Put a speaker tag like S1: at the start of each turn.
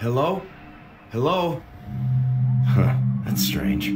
S1: Hello? Hello? Huh, that's strange.